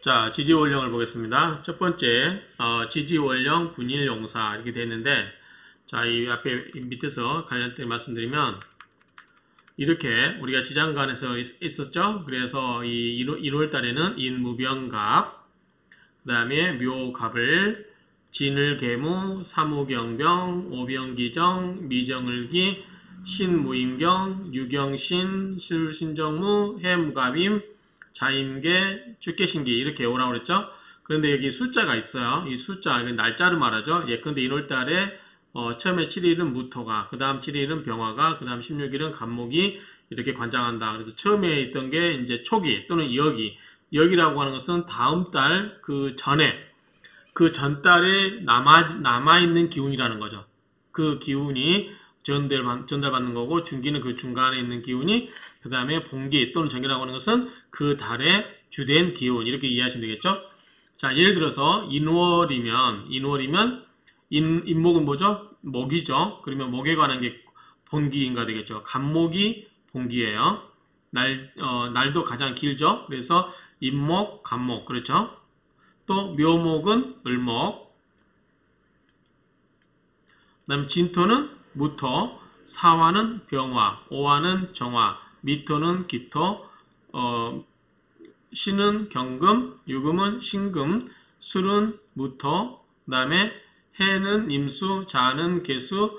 자, 지지 원령을 보겠습니다. 첫 번째, 어, 지지 원령 분일 용사 이렇게 되어 있는데, 자, 이 앞에 밑에서 관련된 말씀드리면, 이렇게 우리가 지장간에서 있, 었죠 그래서 이 1월 달에는 인무병갑, 그 다음에 묘갑을, 진을계무, 사무경병, 오병기정, 미정을기, 신무임경, 유경신, 실신정무, 해무갑임, 자임계, 축계신기 이렇게 오라고 그랬죠. 그런데 여기 숫자가 있어요. 이 숫자, 날짜를 말하죠. 예컨대 1월달에 어, 처음에 7일은 무토가, 그 다음 7일은 병화가, 그 다음 16일은 간목이 이렇게 관장한다. 그래서 처음에 있던 게 이제 초기 또는 여기, 여기라고 하는 것은 다음 달 그 전에 그 전달에 남아 남아 있는 기운이라는 거죠. 그 기운이 전달, 전달받는 거고 중기는 그 중간에 있는 기운이 그 다음에 봉기 또는 정기라고 하는 것은 그 달의 주된 기운 이렇게 이해하시면 되겠죠. 자 예를 들어서 인월이면 인월이면 인, 인목은 뭐죠? 목이죠. 그러면 목에 관한 게 본기인가 되겠죠. 간목이 본기예요. 날, 어, 날도 가장 길죠. 그래서 인목, 간목 그렇죠. 또 묘목은 을목 그 다음 진토는 무토, 사화는 병화, 오화는 정화, 미토는 기토, 어, 신은 경금, 유금은 신금, 술은 무토, 그 다음에 해는 임수, 자는 개수,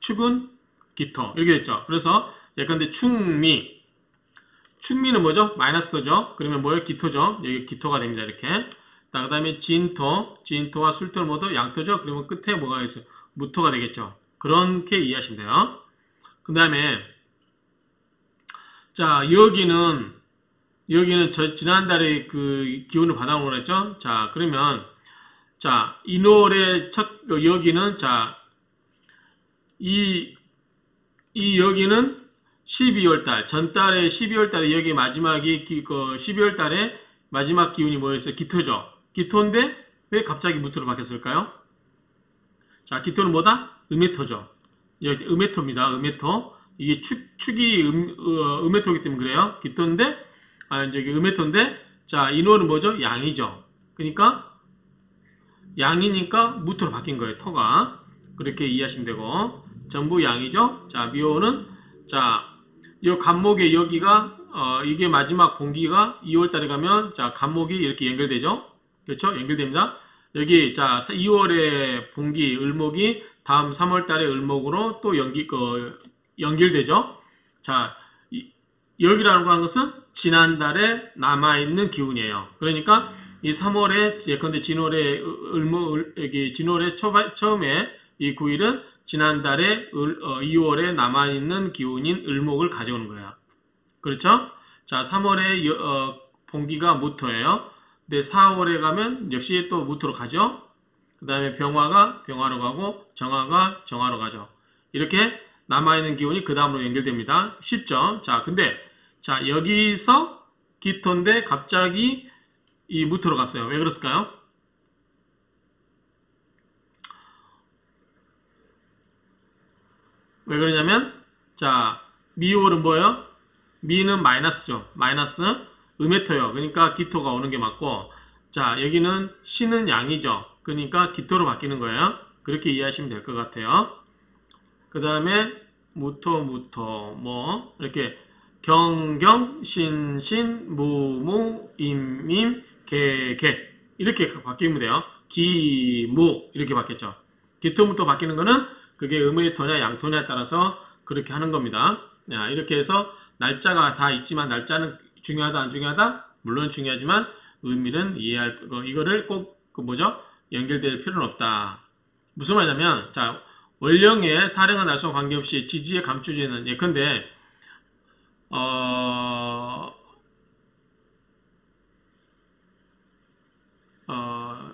축은 기토 이렇게 됐죠. 그래서 예컨대 충미, 충미는 뭐죠? 마이너스도죠. 그러면 뭐예요? 기토죠. 여기 기토가 됩니다. 이렇게. 그 다음에 진토, 진토와 술토는 모두 양토죠. 그러면 끝에 뭐가 있어요? 무토가 되겠죠. 그렇게 이해하시면 돼요. 그 다음에 자 여기는 여기는 저 지난달에 그 기운을 받아온 거랬죠. 자 그러면 자 이노래 첫그 여기는 자이 이 여기는 12월 달 전달에 12월 달에 여기 마지막이 기, 그 12월 달에 마지막 기운이 뭐였어요? 기토죠. 기토인데 왜 갑자기 무토로 바뀌었을까요? 자 기토는 뭐다? 음메토죠. 여기 음메토입니다. 음메토. 이게 축, 축이 음, 어, 음메토기 때문에 그래요. 기토인데, 아, 이제 음메토인데, 자, 인호는 뭐죠? 양이죠. 그러니까, 양이니까 무토로 바뀐 거예요. 토가. 그렇게 이해하시면 되고, 전부 양이죠. 자, 미호는, 자, 이 간목의 여기가, 어, 이게 마지막 봉기가 2월 달에 가면, 자, 간목이 이렇게 연결되죠. 그렇죠? 연결됩니다. 여기, 자, 2월에 봉기, 을목이 다음 3월 달에 을목으로 또 연기, 그, 연결되죠. 자, 이, 여기라고 하는 것은 지난달에 남아 있는 기운이에요. 그러니까 이 3월에, 예컨대 진월에 을목, 여기 진월에 초, 처음에 이 9일은 지난달에 을, 어, 2월에 남아 있는 기운인 을목을 가져오는 거예요. 그렇죠? 자, 3월에 여, 어, 봉기가 무토예요. 근데 4월에 가면 역시 또 무토로 가죠. 그 다음에 병화가 병화로 가고 정화가 정화로 가죠. 이렇게 남아있는 기운이 그 다음으로 연결됩니다. 쉽죠? 자, 근데 자 여기서 기토인데 갑자기 이 무토로 갔어요. 왜 그랬을까요? 왜 그러냐면 자 미월은 뭐예요? 미는 마이너스죠. 마이너스 음메토요. 그러니까 기토가 오는 게 맞고 자 여기는 신은 양이죠. 그러니까 기토로 바뀌는 거예요. 그렇게 이해하시면 될 것 같아요. 그 다음에 무토 무토 뭐 이렇게 경경 신신 무무 임임 개개 이렇게 바뀌면 돼요. 기무 이렇게 바뀌었죠. 기토무토 바뀌는 거는 그게 음의 토냐 양토냐에 따라서 그렇게 하는 겁니다. 자, 이렇게 해서 날짜가 다 있지만 날짜는 중요하다 안 중요하다? 물론 중요하지만 의미는 이해할 거 이거를 꼭 그 뭐죠? 연결될 필요는 없다. 무슨 말이냐면 자 원령의 사령과 날수와 관계없이 지지의 감추지는 예컨대 어, 어,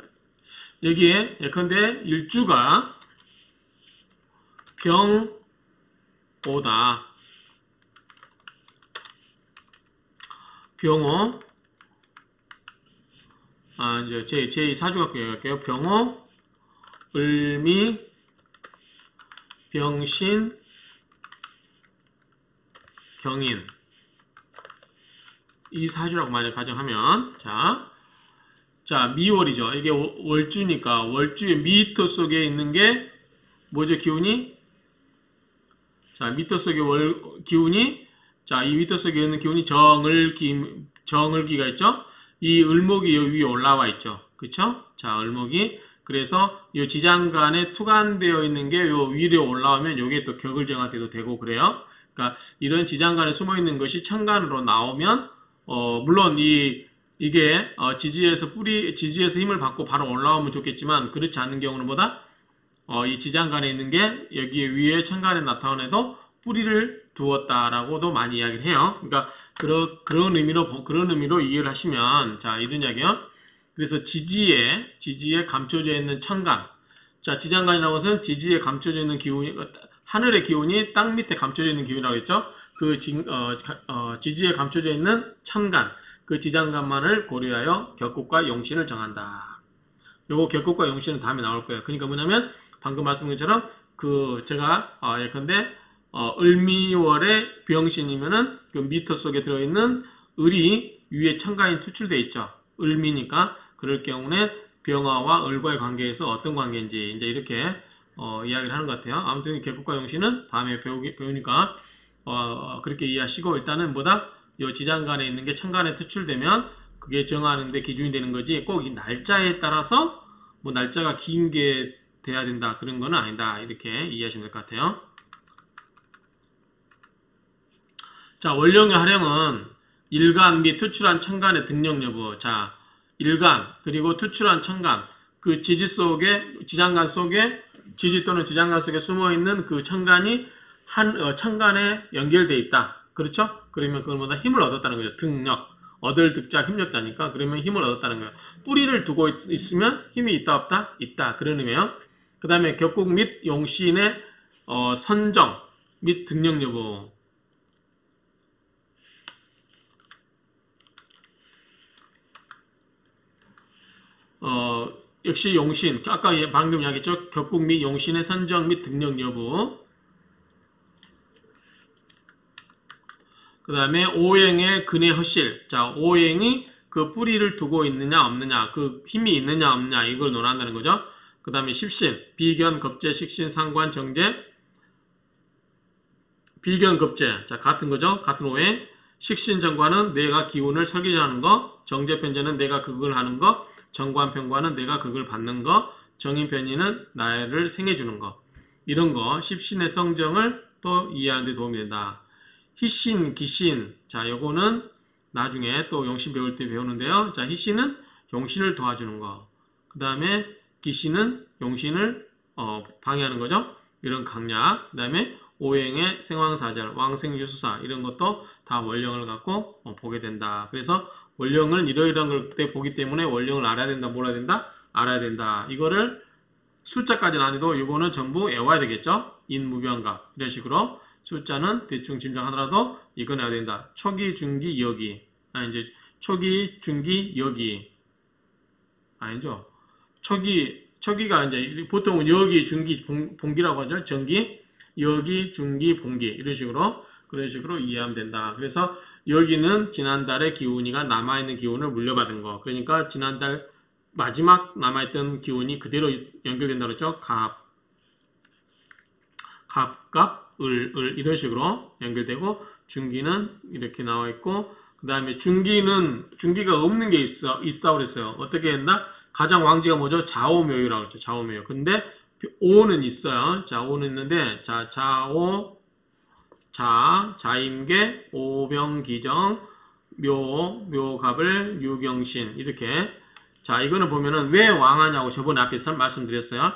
여기에 예컨대 일주가 병 오다 병오 아, 이제 제, 제 사주각교 얘기할게요. 병호, 을미, 병신, 경인. 이 사주라고 만약 가정하면, 자, 자, 미월이죠. 이게 월- 월주니까 월주의 미터 속에 있는 게 뭐죠? 기운이? 자, 미터 속에 월 기운이 자, 이 미터 속에 있는 기운이 정을 기 정을 기가 있죠. 이 을목이 여기 위에 올라와 있죠. 그쵸? 자, 을목이 그래서 이 지장간에 투간되어 있는 게 요 위로 올라오면 요게 또 격을 정할 때도 되고 그래요. 그러니까 이런 지장간에 숨어 있는 것이 천간으로 나오면 어 물론 이 이게 어 지지에서 뿌리 지지에서 힘을 받고 바로 올라오면 좋겠지만 그렇지 않은 경우는 뭐다? 어 이 지장간에 있는 게 여기 위에 천간에 나타나도 뿌리를 두었다라고도 많이 이야기를 해요. 그러니까 그런 그런 의미로 보- 그런 의미로 이해를 하시면 자 이런 이야기요. 그래서 지지에 지지에 감춰져 있는 천간. 자 지장간이라는 것은 지지에 감춰져 있는 기운이 어, 하늘의 기운이 땅 밑에 감춰져 있는 기운이라고 했죠. 그 지, 어, 가- 어, 지지에 감춰져 있는 천간 그 지장간만을 고려하여 격국과 용신을 정한다. 요거 격국과 용신은 다음에 나올 거예요. 그러니까 뭐냐면 방금 말씀드린 것처럼 그 제가 어, 예컨대 어, 을미월의 병신이면은 그 미터 속에 들어있는 을이 위에 천간이 투출돼 있죠. 을미니까 그럴 경우에 병화와 을과의 관계에서 어떤 관계인지 이제 이렇게 어, 이야기를 하는 것 같아요. 아무튼 개국과 용신은 다음에 배우기, 배우니까 어, 그렇게 이해하시고 일단은 뭐다? 요 지장간에 있는 게 천간에 투출되면 그게 정하는데 기준이 되는 거지 꼭 이 날짜에 따라서 뭐 날짜가 긴 게 돼야 된다 그런 거는 아니다 이렇게 이해하시면 될 것 같아요. 자 원령의 활용은 일간 및 투출한 천간의 등력 여부 자 일간 그리고 투출한 천간 그 지지 속에 지장간 속에 지지 또는 지장간 속에 숨어 있는 그 천간이 한 어, 천간에 연결돼 있다. 그렇죠? 그러면 그걸보다 힘을 얻었다는 거죠. 등력 얻을 득자 힘력자니까 그러면 힘을 얻었다는 거예요. 뿌리를 두고 있, 있으면 힘이 있다 없다 있다 그런 의미예요. 그 다음에 격국 및 용신의 어, 선정 및 등력 여부 어, 역시 용신, 아까 예- 방금 이야기했죠. 격국 및 용신의 선정 및 등력 여부. 그 다음에 오행의 근의 허실. 자, 오행이 그 뿌리를 두고 있느냐, 없느냐, 그 힘이 있느냐, 없느냐, 이걸 논한다는 거죠. 그 다음에 십신, 비견, 겁재, 식신, 상관, 정제, 비견, 겁재. 자, 같은 거죠. 같은 오행. 식신 정관은 내가 기운을 설계하는 거, 정제편제는 내가 그걸 하는 거, 정관편관은 내가 그걸 받는 거, 정인편의는 나를 생해주는 거. 이런 거, 십신의 성정을 또 이해하는 데 도움이 된다. 희신, 기신. 자, 요거는 나중에 또 용신 배울 때 배우는데요. 자, 희신은 용신을 도와주는 거. 그 다음에 기신은 용신을 어, 방해하는 거죠. 이런 강약. 그 다음에 오행의 생황사절, 왕생유수사 이런 것도 다 원령을 갖고 어, 보게 된다. 그래서 원령을 이러이러한 걸때 보기 때문에 원령을 알아야 된다, 몰라야 된다, 알아야 된다. 이거를 숫자까지는 아니도 이거는 전부 외워야 되겠죠. 인무병갑 이런 식으로 숫자는 대충 짐작하더라도 이건 해야 된다. 초기, 중기, 여기. 아 이제 초기, 중기, 여기. 아니죠. 초기, 초기가 이제 보통은 여기, 중기, 봉, 봉기라고 하죠. 정기, 여기, 중기, 봉기 이런 식으로 그런 식으로 이해하면 된다. 그래서 여기는 지난달에 기운이가 남아있는 기운을 물려받은 거. 그러니까 지난달 마지막 남아있던 기운이 그대로 연결된다 그랬죠. 갑, 갑, 갑, 을, 을 이런 식으로 연결되고 중기는 이렇게 나와 있고 그 다음에 중기는 중기가 없는 게 있어 있다고 그랬어요. 어떻게 했나? 가장 왕지가 뭐죠? 좌오묘유라고 그랬죠. 좌오묘유. 근데 오는 있어요. 자, 오는 있는데 자, 좌오 자, 자임계, 오병기정, 묘, 묘갑을, 유경신 이렇게 자, 이거는 보면은 왜 왕하냐고 저번에 앞에 서 말씀드렸어요.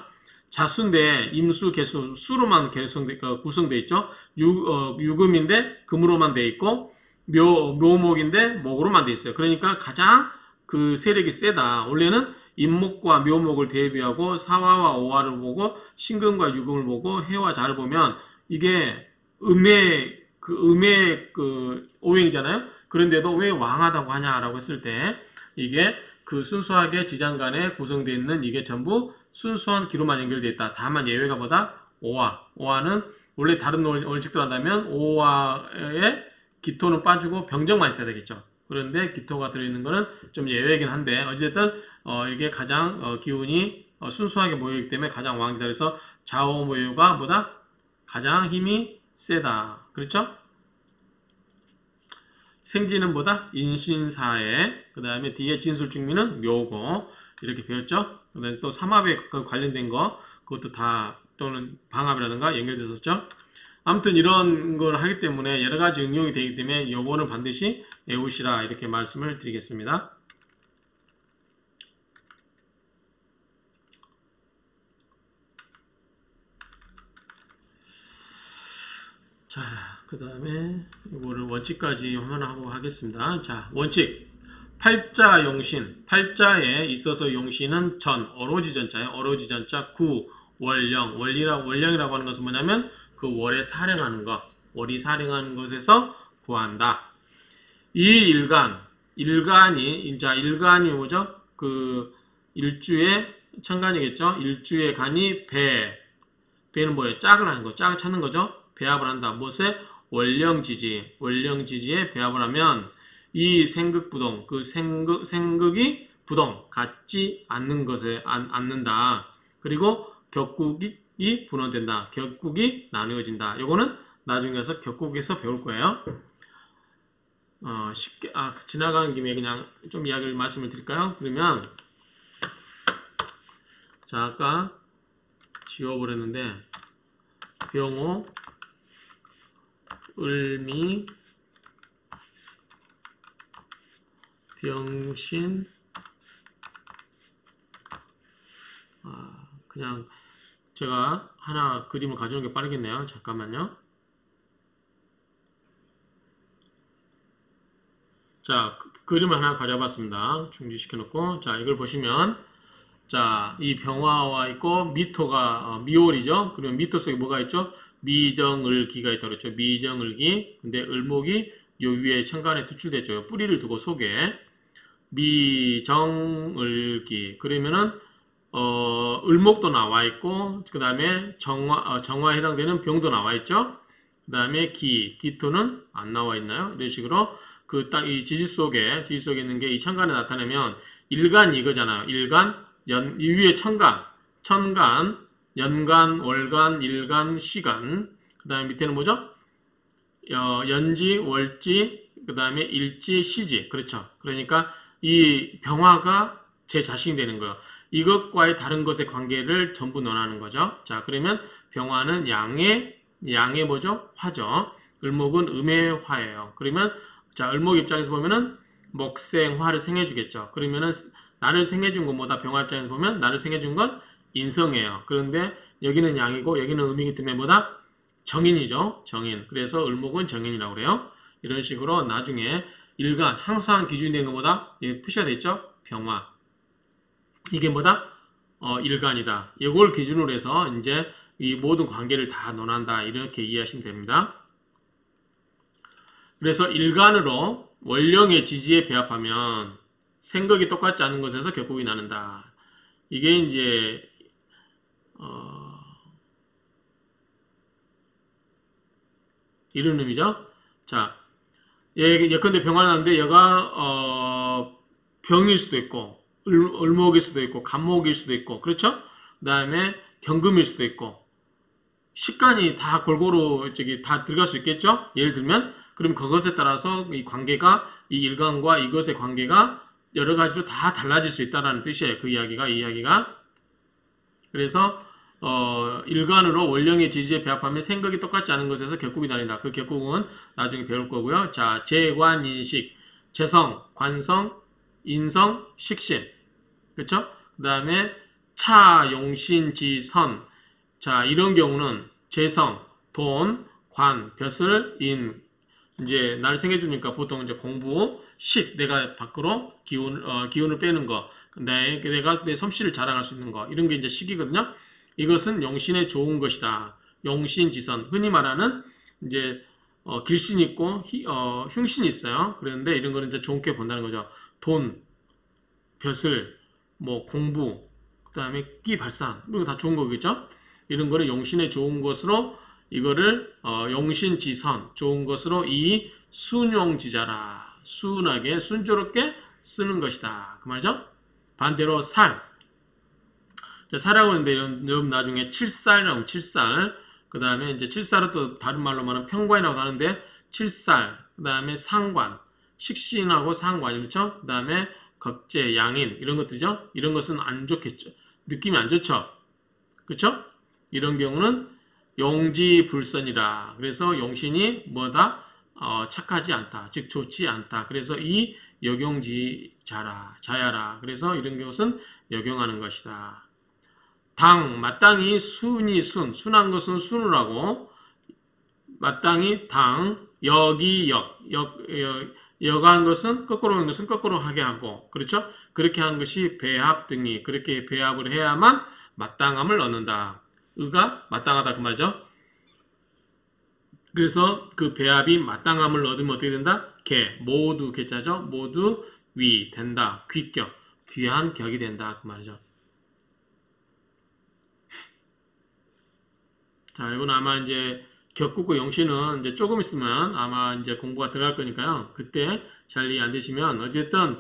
자수인데 임수, 개수, 수로만 개성돼, 어, 구성돼 있죠. 유, 어, 유금인데 금으로만 돼 있고 묘, 묘목인데 목으로만 돼 있어요. 그러니까 가장 그 세력이 세다. 원래는 임목과 묘목을 대비하고 사화와 오화를 보고 신금과 유금을 보고 해와 자를 보면 이게 음의 그 음의 그 오행이잖아요. 그런데도 왜 왕하다고 하냐라고 했을 때 이게 그 순수하게 지장간에 구성되어 있는 이게 전부 순수한 기로만 연결되어 있다. 다만 예외가 뭐다? 오화. 오화는 원래 다른 원- 원칙대로 한다면 오화에 기토는 빠지고 병정만 있어야 되겠죠. 그런데 기토가 들어있는 거는 좀 예외이긴 한데 어찌됐든 어, 이게 가장 어, 기운이 어, 순수하게 모여있기 때문에 가장 왕이다. 그래서 좌우 모유가 뭐다? 가장 힘이 세다. 그렇죠? 생지는 뭐다? 인신사에 그 다음에 뒤에 진술중미는 묘고 이렇게 배웠죠? 그 다음에 또 삼합에 관련된 거 그것도 다 또는 방합이라든가 연결됐었죠? 아무튼 이런 걸 하기 때문에 여러 가지 응용이 되기 때문에 요거는 반드시 외우시라 이렇게 말씀을 드리겠습니다. 자, 그 다음에 이거를 원칙까지 하나하고 하겠습니다. 자, 원칙. 팔자 용신. 팔자에 있어서 용신은 전, 어로지 전자에 어로지 전자, 구, 월령. 월이라, 월령이라고 하는 것은 뭐냐면 그 월에 살행하는 것. 월이 살행하는 것에서 구한다. 이 일간. 일간이, 자, 일간이 뭐죠? 그 일주의 천간이겠죠? 일주의 간이 배. 배는 뭐예요? 짝을 하는 거. 짝을 찾는 거죠? 배합을 한다. 무엇에? 원령 지지. 원령 지지에 배합을 하면 이 생극부동, 그 생극, 생극이 부동, 같지 않는 것에 안, 않는다. 그리고 격국이 분원된다. 격국이 나누어진다. 요거는 나중에 가서 격국에서 배울 거예요. 어, 쉽게, 아, 지나가는 김에 그냥 좀 이야기를 말씀을 드릴까요? 그러면, 자, 아까 지워버렸는데, 병호, 을미, 병신, 아, 그냥 제가 하나 그림을 가져오는 게 빠르겠네요. 잠깐만요. 자, 그, 그림을 하나 가져봤습니다. 중지시켜 놓고. 자, 이걸 보시면, 자, 이 병화와 있고, 미토가, 어, 미월이죠? 그러면 미토 속에 뭐가 있죠? 미정을기가 있다고 그랬죠. 미정을기. 근데 을목이 요 위에 천간에 투출됐죠. 뿌리를 두고 속에 미정을기. 그러면은 어, 을목도 나와 있고 그 다음에 정화 어, 정화에 해당되는 병도 나와 있죠. 그 다음에 기 기토는 안 나와 있나요? 이런 식으로 그 딱 이 지지 속에 지지 속에 있는 게 이 천간에 나타내면 일간 이거잖아요. 일간 연이 위에 천간 천간 연간, 월간, 일간, 시간. 그 다음에 밑에는 뭐죠? 어, 연지, 월지, 그 다음에 일지, 시지. 그렇죠. 그러니까 이 병화가 제 자신이 되는 거예요. 이것과의 다른 것의 관계를 전부 논하는 거죠. 자, 그러면 병화는 양의, 양의 뭐죠? 화죠. 을목은 음의 화예요. 그러면, 자, 을목 입장에서 보면은 목생화를 생해주겠죠. 그러면은 나를 생해준 것보다 병화 입장에서 보면 나를 생해준 건 인성이에요. 그런데 여기는 양이고 여기는 음이기 때문에 뭐다? 정인이죠. 정인. 그래서 을목은 정인이라고 그래요. 이런 식으로 나중에 일간 항상 기준이 된 것보다 표시가 있죠. 병화. 이게 뭐다? 어, 일간이다. 이걸 기준으로 해서 이제 이 모든 관계를 다 논한다. 이렇게 이해하시면 됩니다. 그래서 일간으로 원령의 지지에 배합하면 생각이 똑같지 않은 것에서 격국이 나는다. 이게 이제 어, 이런 의미죠. 자, 예, 예컨대 병환 하는데 얘가 어, 병일 수도 있고 을, 을목일 수도 있고 간목일 수도 있고 그렇죠? 그 다음에 경금일 수도 있고 식간이 다 골고루 저기 다 들어갈 수 있겠죠? 예를 들면 그럼 그것에 따라서 이 관계가 이 일간과 이것의 관계가 여러 가지로 다 달라질 수 있다라는 뜻이에요. 그 이야기가 이 이야기가 그래서 어, 일간으로 원령의 지지에 배합하면 생각이 똑같지 않은 것에서 격국이 나뉜다. 그 격국은 나중에 배울 거고요. 자, 재관인식, 재성, 관성, 인성, 식신. 그쵸? 그 다음에 차, 용신, 지 선. 자, 이런 경우는 재성, 돈, 관, 벼슬, 인. 이제 날 생겨주니까 보통 이제 공부, 식, 내가 밖으로 기운, 어, 기운을 빼는 거. 내, 내가 내 솜씨를 자랑할 수 있는 거. 이런 게 이제 식이거든요. 이것은 용신에 좋은 것이다. 용신지선 흔히 말하는 이제 어, 길신 있고 희, 어, 흉신 있어요. 그런데 이런 거는 이제 좋게 본다는 거죠. 돈, 벼슬, 뭐 공부, 그 다음에 끼 발산 이런 거 다 좋은 거겠죠. 이런 거는 용신에 좋은 것으로 이거를 어, 용신지선 좋은 것으로 이 순용지자라 순하게 순조롭게 쓰는 것이다. 그 말이죠. 반대로 살. 자, 살하고 있는데 여러분 나중에 칠살이라고 칠살. 그 다음에 이제 칠살은 또 다른 말로 말하면 평관이라고 하는데 칠살. 그 다음에 상관. 식신하고 상관. 그렇죠? 그 다음에 겁제, 양인 이런 것들이죠. 이런 것은 안 좋겠죠. 느낌이 안 좋죠. 그렇죠? 이런 경우는 용지불선이라. 그래서 용신이 뭐다? 어, 착하지 않다. 즉 좋지 않다. 그래서 이 역용지 자라, 자야라. 그래서 이런 것은 역용하는 것이다. 당, 마땅히 순이 순, 순한 것은 순을 하고 마땅히 당, 역이 역, 역, 역 여가한 것은 거꾸로 하는 것은 거꾸로 하게 하고 그렇죠? 그렇게 한 것이 배합 등이 그렇게 배합을 해야만 마땅함을 얻는다. 의가 마땅하다 그 말이죠. 그래서 그 배합이 마땅함을 얻으면 어떻게 된다? 개 모두 개자죠. 모두 위 된다. 귀격 귀한 격이 된다 그 말이죠. 자 이건 아마 이제 격국과 용신은 이제 조금 있으면 아마 이제 공부가 들어갈 거니까요. 그때 잘 이해 안 되시면 어쨌든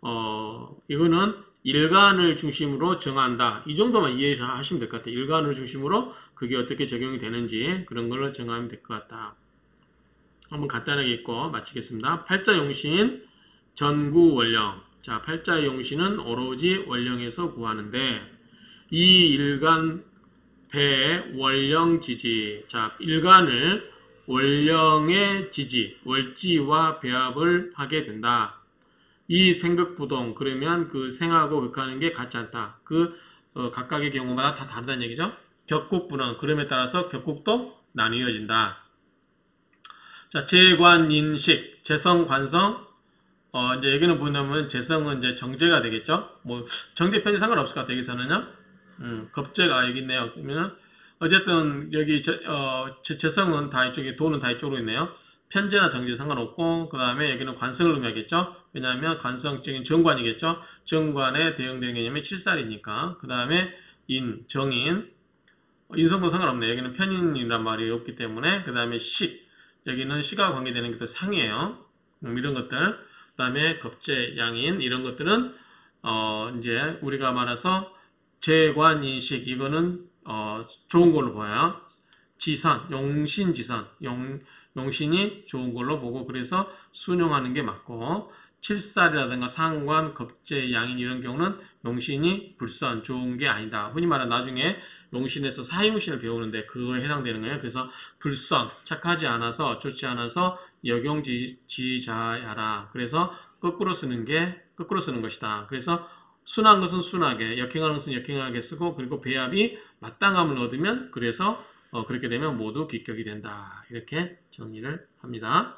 어 이거는 일간을 중심으로 정한다. 이 정도만 이해하시면 될 것 같아요. 일간을 중심으로 그게 어떻게 적용이 되는지 그런 걸로 정하면 될 것 같다. 한번 간단하게 읽고 마치겠습니다. 팔자 용신 전구 원령. 자, 팔자 용신은 오로지 원령에서 구하는데 이 일간 배 원령 지지. 자, 일간을 원령의 지지, 월지와 배합을 하게 된다. 이 생극부동 그러면 그 생하고 극하는 게 같지 않다. 그 어, 각각의 경우마다 다 다르다는 얘기죠. 격국분원 그럼에 따라서 격국도 나뉘어진다. 자, 재관인식, 재성, 관성. 어, 이제 여기는 보면 재성은 이제 정제가 되겠죠. 뭐 정제 편이 상관없을 것 같아요. 여기서는요. 음, 겁제가 여기 있네요. 그러면 어쨌든 여기 제, 어, 재성은 다 이쪽에 도는 다 이쪽으로 있네요. 편제나 정제 상관없고 그 다음에 여기는 관성을 의미하겠죠. 왜냐하면 관성적인 정관이겠죠. 정관에 대응되는 개념이 칠살이니까. 그 다음에 인, 정인, 인성도 상관없네. 여기는 편인이란 말이 없기 때문에 그 다음에 식, 여기는 시가 관계되는 게또 상이에요. 음, 이런 것들. 그 다음에 겁제, 양인 이런 것들은 어 이제 우리가 말해서 재관인식 이거는 어 좋은 걸로 보여요. 지선, 용신지선, 용 용신이 좋은 걸로 보고 그래서 순용하는 게 맞고 칠살이라든가 상관, 겁제, 양인 이런 경우는 용신이 불선 좋은 게 아니다. 흔히 말하는 나중에 용신에서 사용신을 배우는데 그거에 해당되는 거예요. 그래서 불선, 착하지 않아서 좋지 않아서 역용지자야라. 그래서 거꾸로 쓰는 게 거꾸로 쓰는 것이다. 그래서 순한 것은 순하게, 역행하는 것은 역행하게 쓰고 그리고 배합이 마땅함을 얻으면 그래서 어, 그렇게 되면 모두 기격이 된다. 이렇게 정리를 합니다.